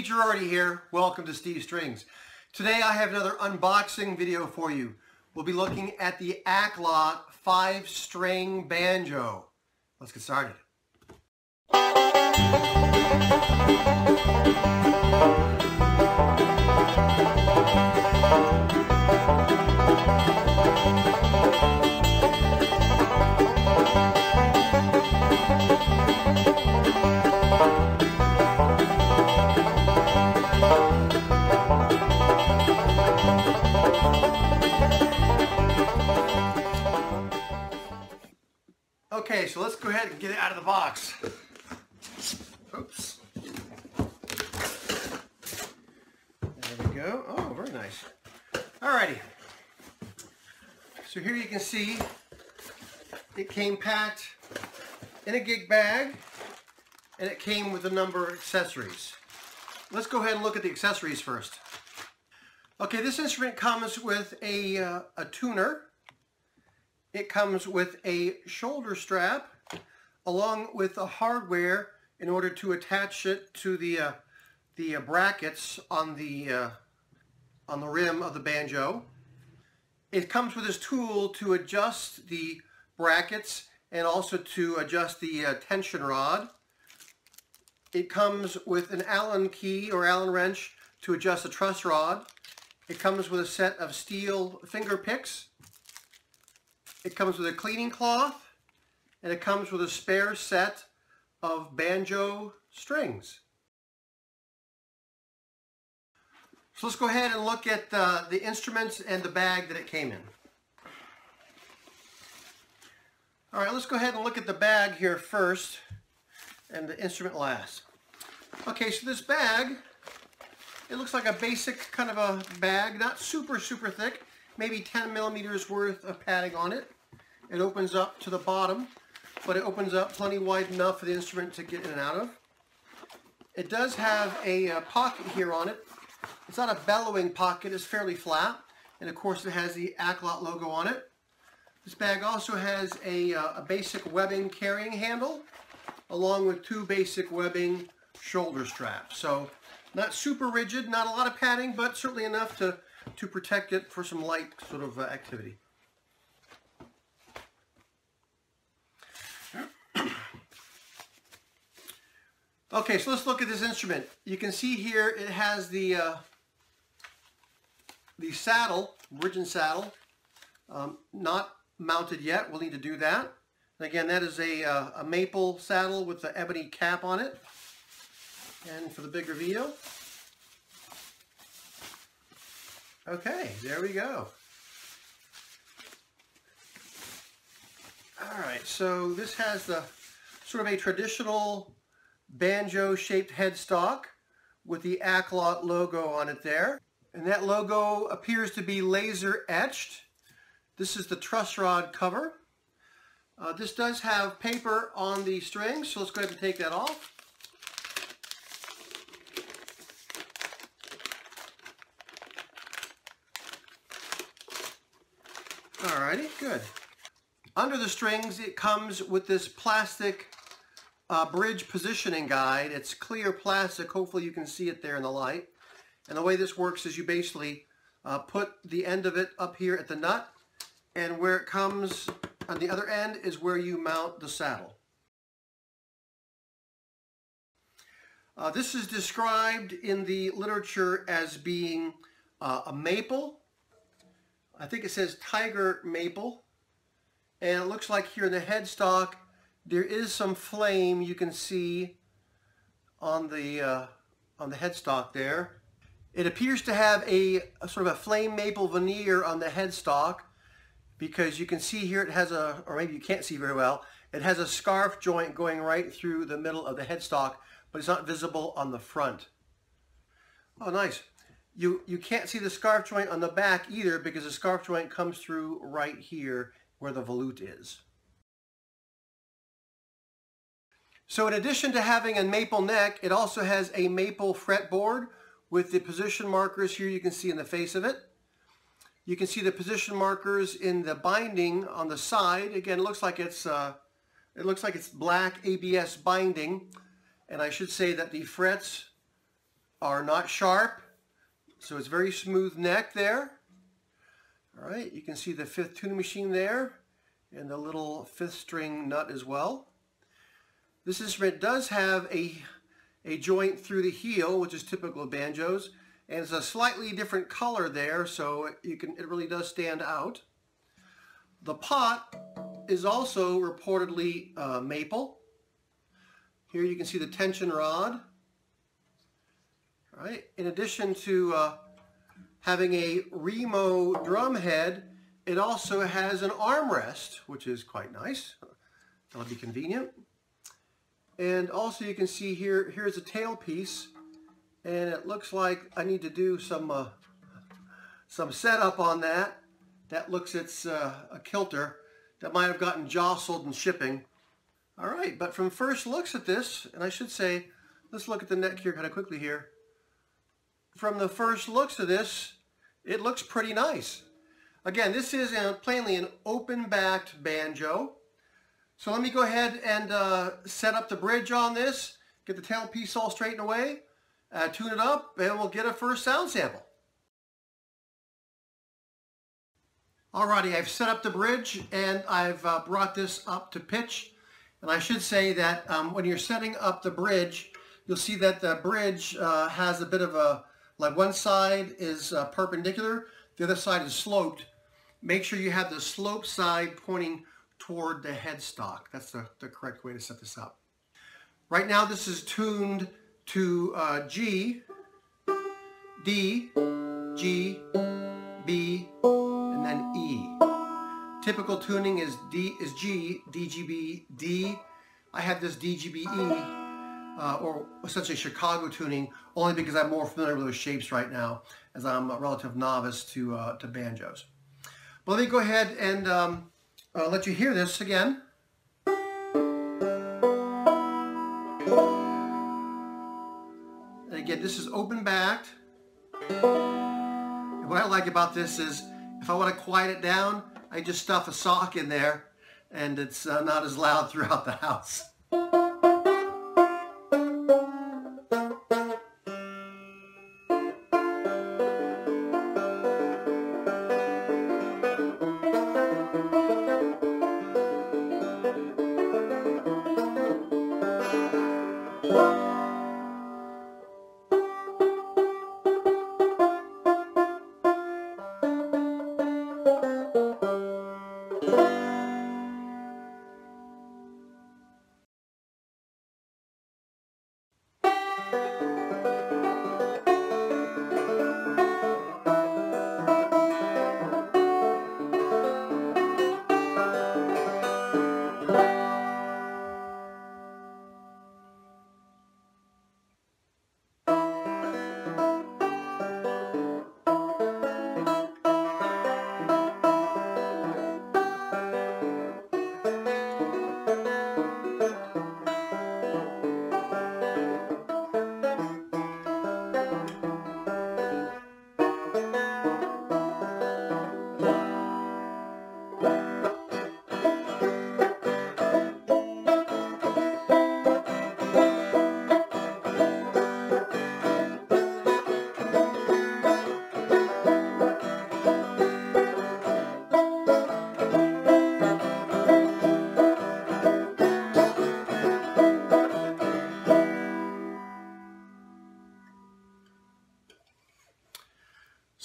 Steve Girardi here. Welcome to Steve's Strings. Today I have another unboxing video for you. We'll be looking at the Aklot 5-string banjo. Let's get started. Let's go ahead and get it out of the box. Oops. There we go. Oh, very nice. Alrighty. So here you can see it came packed in a gig bag and it came with a number of accessories. Let's go ahead and look at the accessories first. Okay, this instrument comes with a, uh, a tuner it comes with a shoulder strap along with the hardware in order to attach it to the uh, the uh, brackets on the uh, on the rim of the banjo. It comes with this tool to adjust the brackets and also to adjust the uh, tension rod. It comes with an Allen key or Allen wrench to adjust the truss rod. It comes with a set of steel finger picks it comes with a cleaning cloth and it comes with a spare set of banjo strings. So let's go ahead and look at uh, the instruments and the bag that it came in. All right, let's go ahead and look at the bag here first and the instrument last. Okay, so this bag, it looks like a basic kind of a bag, not super, super thick maybe 10 millimeters worth of padding on it. It opens up to the bottom, but it opens up plenty wide enough for the instrument to get in and out of. It does have a uh, pocket here on it. It's not a bellowing pocket, it's fairly flat. And of course it has the Aklot logo on it. This bag also has a, uh, a basic webbing carrying handle along with two basic webbing shoulder straps. So not super rigid, not a lot of padding, but certainly enough to to protect it for some light sort of uh, activity. Okay, so let's look at this instrument. You can see here it has the uh, the saddle, bridge saddle, um, not mounted yet. We'll need to do that. And again, that is a, uh, a maple saddle with the ebony cap on it. And for the bigger video, Okay, there we go. All right, so this has the sort of a traditional banjo-shaped headstock with the Aklot logo on it there. And that logo appears to be laser etched. This is the truss rod cover. Uh, this does have paper on the strings, so let's go ahead and take that off. Alrighty, good. Under the strings, it comes with this plastic uh, bridge positioning guide. It's clear plastic. Hopefully you can see it there in the light. And the way this works is you basically uh, put the end of it up here at the nut, and where it comes on the other end is where you mount the saddle. Uh, this is described in the literature as being uh, a maple I think it says Tiger Maple. And it looks like here in the headstock, there is some flame you can see on the, uh, on the headstock there. It appears to have a, a, sort of a flame maple veneer on the headstock because you can see here it has a, or maybe you can't see very well, it has a scarf joint going right through the middle of the headstock, but it's not visible on the front. Oh, nice. You, you can't see the scarf joint on the back either because the scarf joint comes through right here where the volute is. So in addition to having a maple neck, it also has a maple fretboard with the position markers here you can see in the face of it. You can see the position markers in the binding on the side. Again, it looks like it's uh, it looks like it's black ABS binding. And I should say that the frets are not sharp, so it's very smooth neck there. All right, you can see the fifth tuning machine there and the little fifth string nut as well. This instrument does have a, a joint through the heel, which is typical of banjos, and it's a slightly different color there, so you can it really does stand out. The pot is also reportedly uh, maple. Here you can see the tension rod. All right. In addition to uh, having a Remo drum head, it also has an armrest, which is quite nice. That'll be convenient. And also you can see here, here's a tail piece and it looks like I need to do some uh, some setup on that. That looks it's uh, a kilter that might have gotten jostled in shipping. All right, but from first looks at this, and I should say, let's look at the neck here kind of quickly here. From the first looks of this, it looks pretty nice. Again, this is a, plainly an open-backed banjo. So let me go ahead and uh, set up the bridge on this, get the tailpiece all straightened away, uh, tune it up, and we'll get a first sound sample. Alrighty, I've set up the bridge and I've uh, brought this up to pitch. And I should say that um, when you're setting up the bridge, you'll see that the bridge uh, has a bit of a, like one side is uh, perpendicular, the other side is sloped. Make sure you have the slope side pointing toward the headstock. That's the, the correct way to set this up. Right now this is tuned to uh, G, D, G, B, and then E. Typical tuning is D is G, DGB, D. I have this DGBE, uh, or essentially Chicago tuning, only because I'm more familiar with those shapes right now, as I'm a relative novice to, uh, to banjos. But let me go ahead and um, uh, let you hear this again. And again, this is open backed. what I like about this is if I want to quiet it down, I just stuff a sock in there and it's uh, not as loud throughout the house.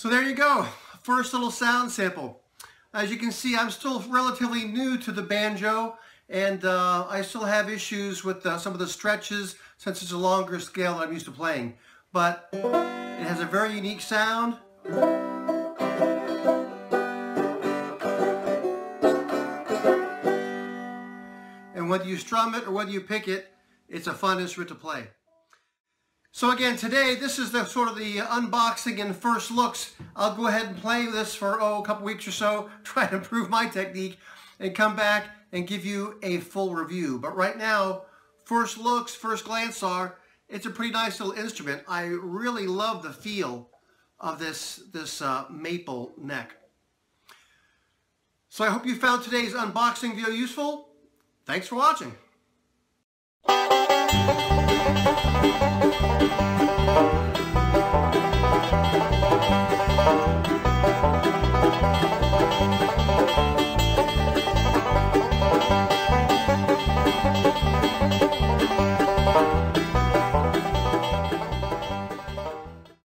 So there you go, first little sound sample. As you can see, I'm still relatively new to the banjo, and uh, I still have issues with uh, some of the stretches since it's a longer scale than I'm used to playing. But it has a very unique sound. And whether you strum it or whether you pick it, it's a fun instrument to play. So again, today, this is the sort of the unboxing and first looks. I'll go ahead and play this for, oh, a couple weeks or so, try to improve my technique, and come back and give you a full review. But right now, first looks, first glance are, it's a pretty nice little instrument. I really love the feel of this, this uh, maple neck. So I hope you found today's unboxing video useful. Thanks for watching.